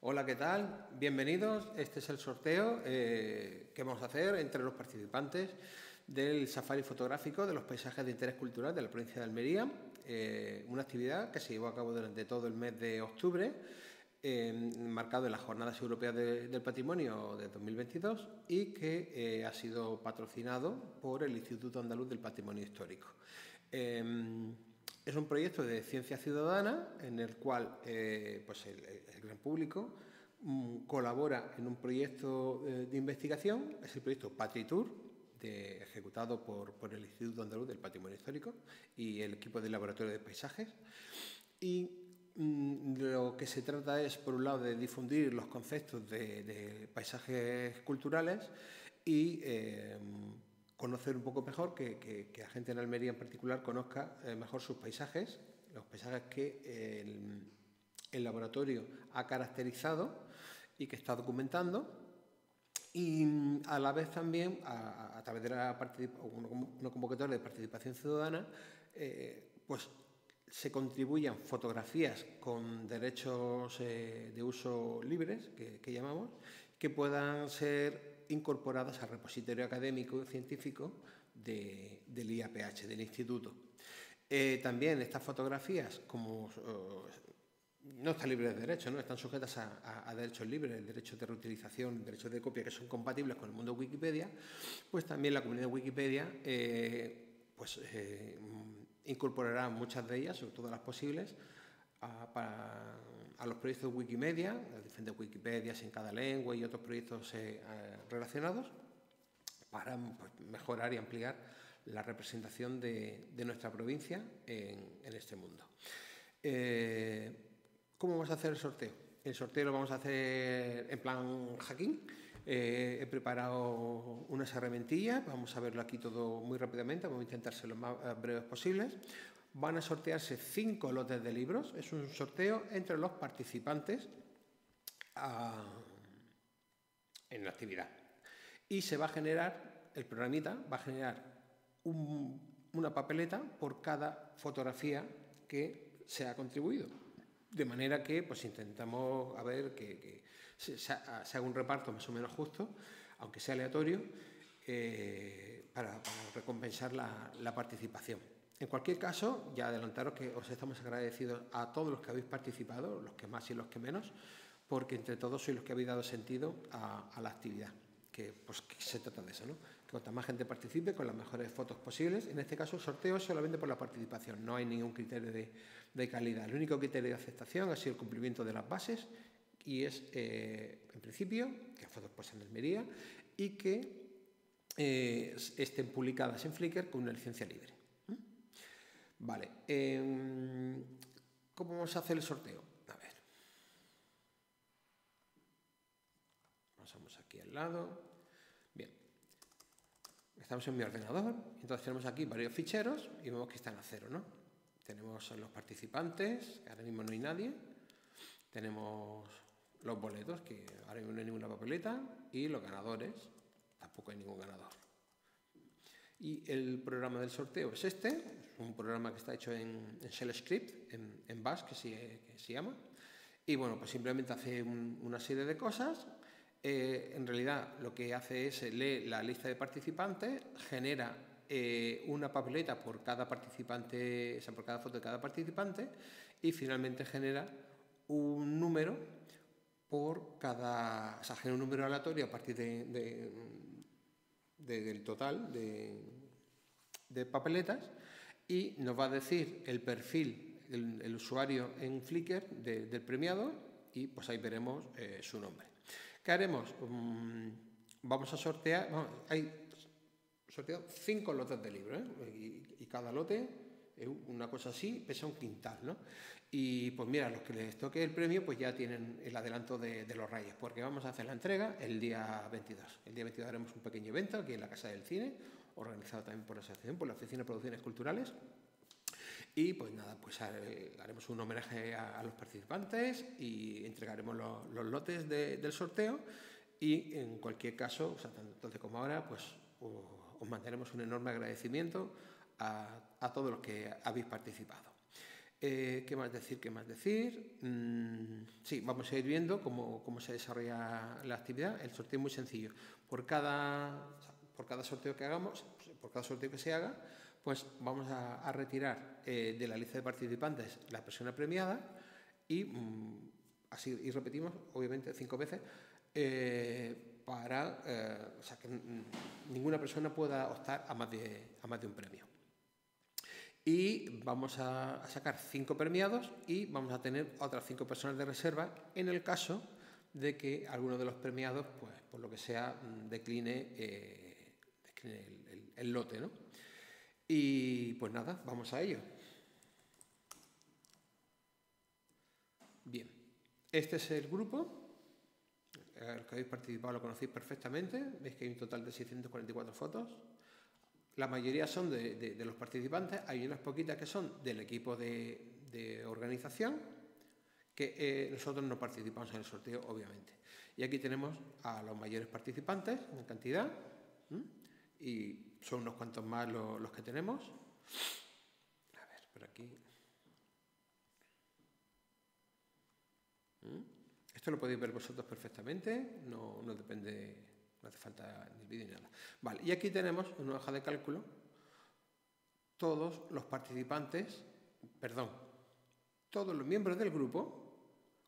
Hola, ¿qué tal? Bienvenidos. Este es el sorteo eh, que vamos a hacer entre los participantes del safari fotográfico de los paisajes de interés cultural de la provincia de Almería. Eh, una actividad que se llevó a cabo durante todo el mes de octubre, eh, marcado en las Jornadas Europeas del Patrimonio de 2022 y que ha sido patrocinado por el Instituto Andaluz del Patrimonio Histórico. Es un proyecto de ciencia ciudadana en el cual eh, pues el, gran público mm, colabora en un proyecto eh, de investigación, es el proyecto PatriTour, ejecutado por, el Instituto Andaluz del Patrimonio Histórico y el equipo del Laboratorio de Paisajes. Y mm, lo que se trata es, por un lado, de difundir los conceptos de, paisajes culturales y eh, conocer un poco mejor, que, la gente en Almería en particular conozca eh, mejor sus paisajes, los paisajes que el, laboratorio ha caracterizado y que está documentando. Y a la vez también, a, través de la una convocatoria de participación ciudadana, eh, pues se contribuyan fotografías con derechos eh, de uso libres, que llamamos, que puedan ser incorporadas al repositorio académico y científico del IAPH, del Instituto. Eh, también estas fotografías, como eh, no están libres de derechos, ¿no? están sujetas a, derechos libres, el derecho de reutilización, derechos de copia, que son compatibles con el mundo Wikipedia, pues también la comunidad Wikipedia eh, pues, incorporará muchas de ellas, sobre todo las posibles, a, los proyectos Wikimedia, las diferentes Wikipedias en cada lengua y otros proyectos eh, eh, relacionados, para pues, mejorar y ampliar la representación de, nuestra provincia en, este mundo. Eh, ¿Cómo vamos a hacer el sorteo? El sorteo lo vamos a hacer en plan hacking. he preparado unas herramientillas, vamos a verlo aquí todo muy rápidamente, vamos a intentar ser lo más breves posibles van a sortearse cinco lotes de libros. Es un sorteo entre los participantes ah, en la actividad. Y se va a generar, el programita va a generar una papeleta por cada fotografía que se ha contribuido. De manera que pues intentamos a ver que, se, haga un reparto más o menos justo, aunque sea aleatorio, eh, para, recompensar la participación. En cualquier caso, ya adelantaros que os estamos agradecidos a todos los que habéis participado, los que más y los que menos, porque entre todos sois los que habéis dado sentido a, la actividad, que, pues, se trata de eso, ¿no? que cuanta más gente participe con las mejores fotos posibles. En este caso, el sorteo es solamente por la participación, no hay ningún criterio de, calidad. El único criterio de aceptación ha sido el cumplimiento de las bases y es, eh, en principio, que las fotos pasen en Almería y que eh, estén publicadas en Flickr con una licencia libre. Vale. Em, ¿Cómo a hacer el sorteo? A ver. Pasamos aquí al lado. Bien. Estamos en mi ordenador. Entonces tenemos aquí varios ficheros y vemos que están a cero, ¿no? Tenemos los participantes, que ahora mismo no hay nadie. Tenemos los boletos, que ahora mismo no hay ninguna papeleta. Y los ganadores, tampoco hay ningún ganador. Y el programa del sorteo es este, un programa que está hecho en, Shell Script, en, en Bash, que se, llama. Y bueno, pues simplemente hace una serie de cosas. Eh, en realidad lo que hace es lee la lista de participantes, genera eh, una papeleta por cada participante, o sea, por cada foto de cada participante, y finalmente genera un número por cada, o sea, genera un número aleatorio a partir de del total de, papeletas y nos va a decir el perfil, el, usuario en Flickr del premiado y pues ahí veremos eh, su nombre. ¿Qué haremos? Mm, vamos a sortear, hay sorteado cinco lotes de libros ¿eh? y, cada lote una cosa así, pesa un quintal, ¿no? Y pues mira, los que les toque el premio pues ya tienen el adelanto de, los reyes, porque vamos a hacer la entrega el día 22. El día 22 haremos un pequeño evento aquí en la Casa del Cine, organizado también por la Asociación, por la Oficina de Producciones Culturales. Y pues nada, pues haremos un homenaje a, los participantes y entregaremos los, lotes del sorteo y en cualquier caso, o sea, tanto entonces como ahora, pues os mantenemos un enorme agradecimiento a, todos los que habéis participado. Eh, ¿Qué más decir? ¿Qué más decir? Mm, sí, vamos a ir viendo cómo, se desarrolla la actividad. El sorteo es muy sencillo. Por cada, sorteo que hagamos, por cada sorteo que se haga, pues vamos a, retirar eh, de la lista de participantes la persona premiada y mm, así y repetimos, obviamente, cinco veces eh, para que ninguna persona pueda optar a más de un premio. Y vamos a, sacar cinco premiados y vamos a tener otras cinco personas de reserva en el caso de que alguno de los premiados, pues por lo que sea, mm, decline, el, el lote. ¿no? Y pues nada, vamos a ello. Bien, este es el grupo. El que habéis participado lo conocéis perfectamente. Veis que hay un total de 644 fotos. La mayoría son de, los participantes. Hay unas poquitas que son del equipo de, organización, que eh, nosotros no participamos en el sorteo, obviamente. Y aquí tenemos a los mayores participantes en cantidad. Y son unos cuantos más los, que tenemos. A ver, por aquí. Esto lo podéis ver vosotros perfectamente, no, depende, no hace falta ni vídeo ni nada. Vale, y aquí tenemos una hoja de cálculo, todos los participantes, perdón, todos los miembros del grupo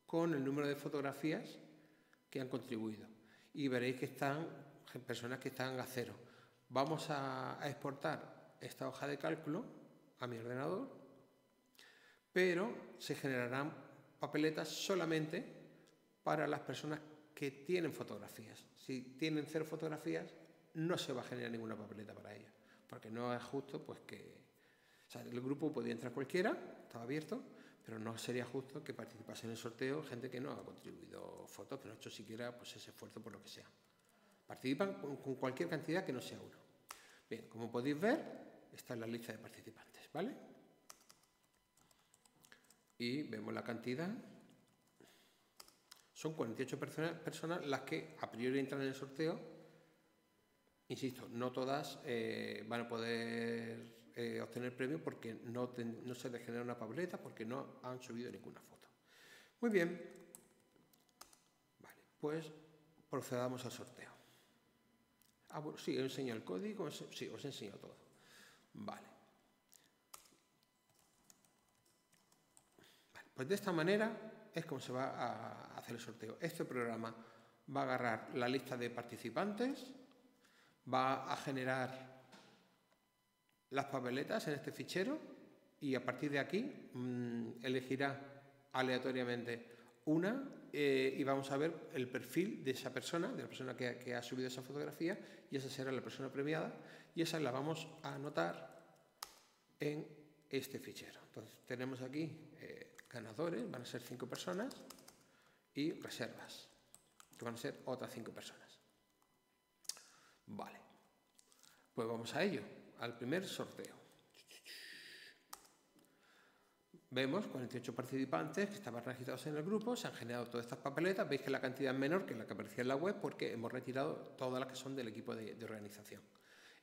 con el número de fotografías que han contribuido. Y veréis que están personas que están a cero. Vamos a, exportar esta hoja de cálculo a mi ordenador, pero se generarán papeletas solamente para las personas que tienen fotografías. Si tienen cero fotografías, no se va a generar ninguna papeleta para ellas, porque no es justo pues que... O sea, el grupo podía entrar cualquiera, estaba abierto, pero no sería justo que participase en el sorteo gente que no ha contribuido fotos, que no ha hecho siquiera pues, ese esfuerzo por lo que sea. Participan con cualquier cantidad que no sea uno. Bien, como podéis ver, esta es la lista de participantes, ¿vale? Y vemos la cantidad. Son 48 personas, las que a priori entran en el sorteo. Insisto, no todas eh, van a poder eh, obtener premio porque no, se les genera una papeleta, porque no han subido ninguna foto. Muy bien. Vale, pues procedamos al sorteo. Ah, sí, os enseño el código, sí, os enseño todo. Vale. Pues de esta manera es como se va a hacer el sorteo. Este programa va a agarrar la lista de participantes, va a generar las papeletas en este fichero y a partir de aquí mm, elegirá aleatoriamente una eh, y vamos a ver el perfil de esa persona, de la persona que, ha subido esa fotografía, y esa será la persona premiada, y esa la vamos a anotar en este fichero. Entonces tenemos aquí eh, ganadores, van a ser cinco personas, y reservas, que van a ser otras cinco personas. Vale, pues vamos a ello, al primer sorteo. Vemos 48 participantes que estaban registrados en el grupo, se han generado todas estas papeletas, veis que la cantidad es menor que la que aparecía en la web porque hemos retirado todas las que son del equipo de, organización.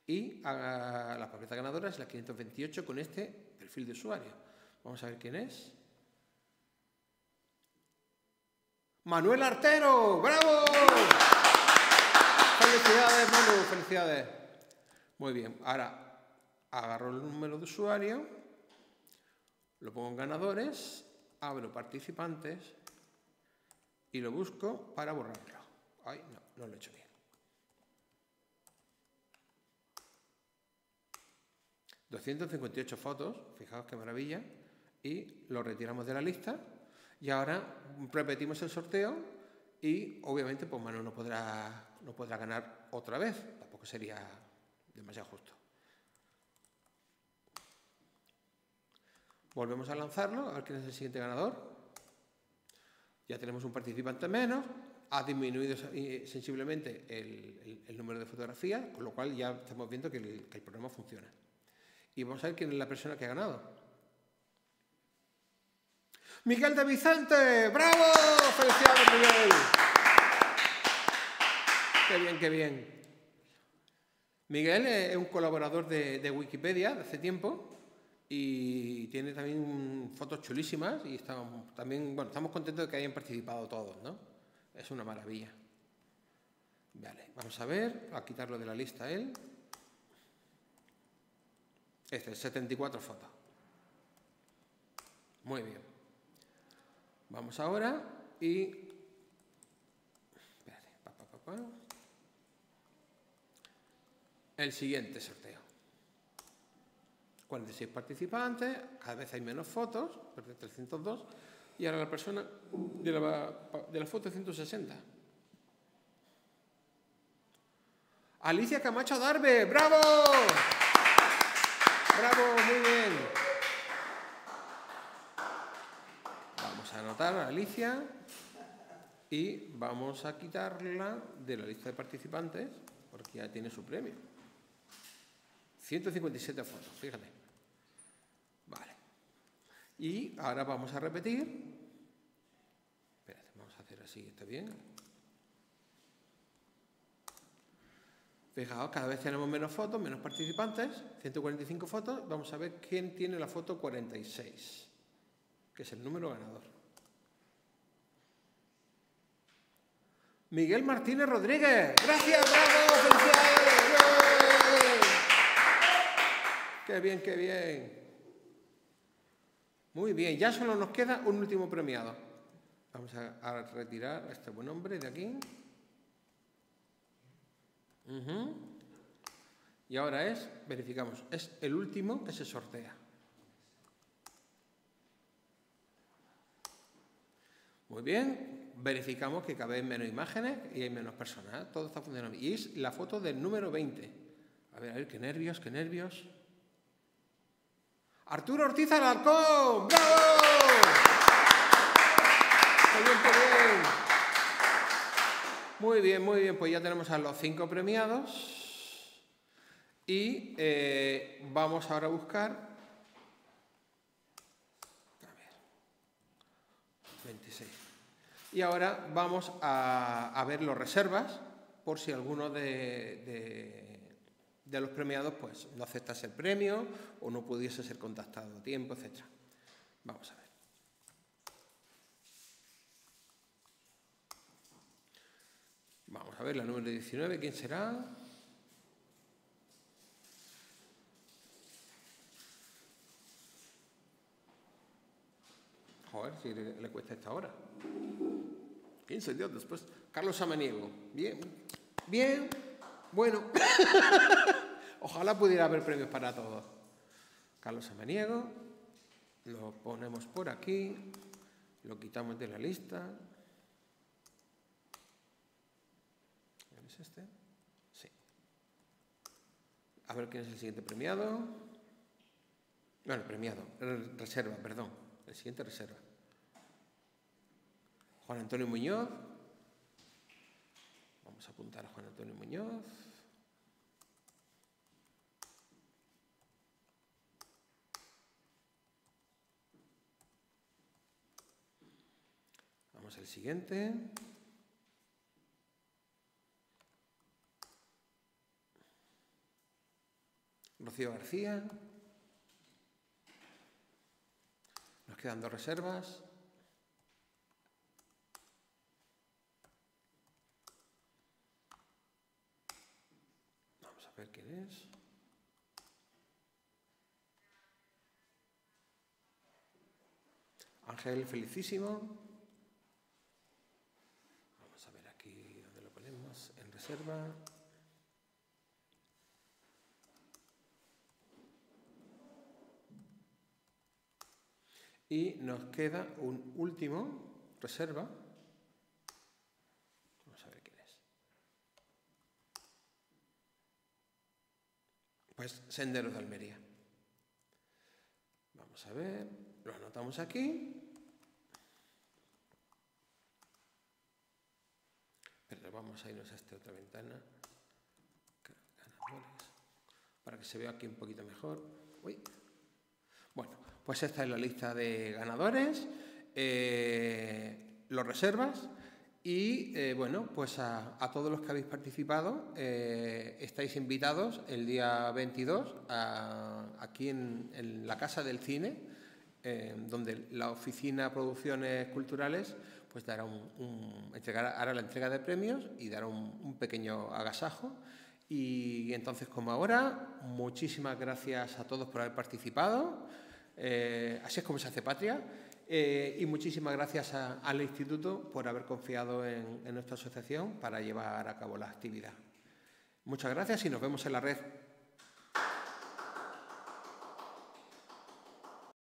Y a, la papeleta ganadora es la 528 con este perfil de usuario. Vamos a ver quién es. Manuel Artero, ¡bravo! Felicidades, Manu, felicidades. Muy bien, ahora agarro el número de usuario lo pongo en ganadores, abro participantes y lo busco para borrarlo. Ay, no, no lo he hecho bien. 258 fotos, fijaos qué maravilla, y lo retiramos de la lista. Y ahora repetimos el sorteo y obviamente pues Manu no podrá, no podrá ganar otra vez, tampoco sería demasiado justo. Volvemos a lanzarlo, a ver quién es el siguiente ganador. Ya tenemos un participante menos, ha disminuido sensiblemente el, número de fotografías, con lo cual ya estamos viendo que el, programa funciona. Y vamos a ver quién es la persona que ha ganado. Miguel de Vicente, ¡bravo! ¡Felicidades, Miguel! ¡Qué bien, qué bien! Miguel es un colaborador de, Wikipedia de hace tiempo y tiene también fotos chulísimas y estamos también, bueno, estamos contentos de que hayan participado todos, ¿no? Es una maravilla. Vale, vamos a ver, a quitarlo de la lista él. Este, 74 fotos. Muy bien. Vamos ahora y... El siguiente sorteo. 46 participantes, cada vez hay menos fotos, 302, y ahora la persona de la, de la foto 160. Alicia Camacho Darbe, ¡bravo! ¡Bravo! Muy bien. Vamos a anotar a Alicia y vamos a quitarla de la lista de participantes porque ya tiene su premio. 157 fotos, fíjate. Vale. Y ahora vamos a repetir. Espérate, vamos a hacer así, ¿está bien? Fijaos, cada vez tenemos menos fotos, menos participantes, 145 fotos. Vamos a ver quién tiene la foto 46, que es el número ganador. Miguel Martínez Rodríguez. Gracias, bravo. Qué bien, qué bien. Muy bien, ya solo nos queda un último premiado. Vamos a, retirar a este buen hombre de aquí. Y ahora es, verificamos, es el último que se sortea. Muy bien, verificamos que cada vez menos imágenes y hay menos personas. Todo está funcionando. Y es la foto del número 20. A ver, a ver, qué nervios, qué nervios. Arturo Ortiz Alarcón. ¡Bravo! Muy bien, bien. Muy bien, muy bien. Pues ya tenemos a los cinco premiados. Y eh, vamos ahora a buscar. A ver. 26. Y ahora vamos a, ver los reservas, por si alguno de los premiados pues no aceptase el premio o no pudiese ser contactado a tiempo, etc. Vamos a ver. Vamos a ver la número 19, ¿quién será? Si le, cuesta esta hora. 15 días después. Carlos Samaniego. Bien, bien, bueno, ojalá pudiera haber premios para todos. Carlos Samaniego, lo ponemos por aquí, lo quitamos de la lista. ¿Es este? Sí. A ver quién es el siguiente premiado. Bueno, premiado, reserva, perdón. El siguiente reserva. Juan Antonio Muñoz. Vamos a apuntar a Juan Antonio Muñoz. Vamos al siguiente. Rocío García. Nos quedan dos reservas. Ver quién es. Ángel Felicísimo. Vamos a ver aquí dónde lo ponemos, en reserva. Y nos queda un último reserva Pues Senderos de Almería. Vamos a ver, lo anotamos aquí. Pero vamos a irnos a esta otra ventana. Para que se vea aquí un poquito mejor. Bueno, pues esta es la lista de ganadores, eh, los reservas Y eh, bueno, pues a, todos los que habéis participado, eh, estáis invitados el día 22 aquí en, la Casa del Cine, eh, donde la Oficina Producciones Culturales pues dará un, hará la entrega de premios y dará un, pequeño agasajo. Y entonces, como ahora, muchísimas gracias a todos por haber participado. así es como se hace patria. Eh, y muchísimas gracias al Instituto por haber confiado en nuestra asociación para llevar a cabo la actividad. Muchas gracias y nos vemos en la red.